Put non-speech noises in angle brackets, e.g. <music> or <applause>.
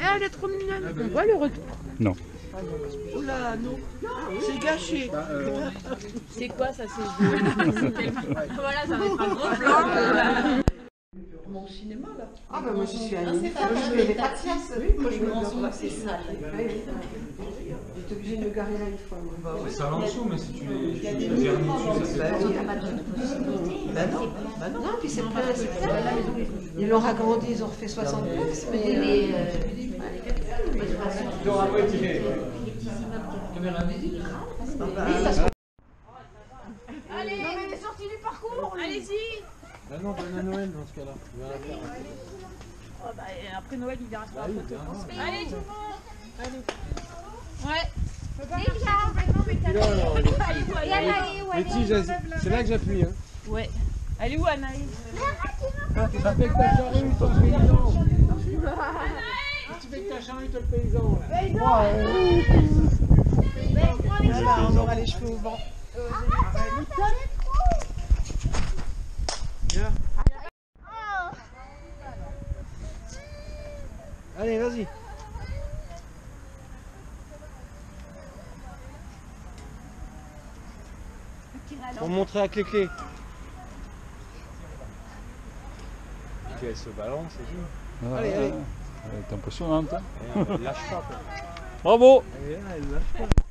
Et elle est trop mignonne. On voit le retour. Non. Oula, non. C'est gâché. C'est quoi ça c'est <laughs> Voilà, ça va être un gros plan. Mon cinéma là. Ah bah moi je suis allée. Moi je pas de. Moi je me rends là, c'est ça. J'étais obligée de me garer là une fois. moi. C'est ça en dessous, mais si tu les, vernis dessus, ça se Bah non. Bah non. Non, puis c'est plein. Ils l'ont ragrandi, ils ont refait 60 places, mais. euh, Allez, on est sorti du parcours. Allez-y. Bah non, donne à Noël dans ce cas-là. Va la. Oh, bah, après Noël, il verra Bah oui, carrément. Allez tout le monde. Allez. Ouais. C'est là que j'appuie. Hein. Ouais. Elle est où Anaïs Tu fais que ta charrue, toi, le paysan. Tu fais que ta charrue, toi, le paysan. On aura les cheveux au vent. Viens. Allez, vas-y. Pour montrer à Clé-Clé. Puis elle se balance et tout. Ah, Allez, allez. Elle est impressionnante. hein. Et elle lâche pas. quoi. Bravo Elle est là, elle lâche pas.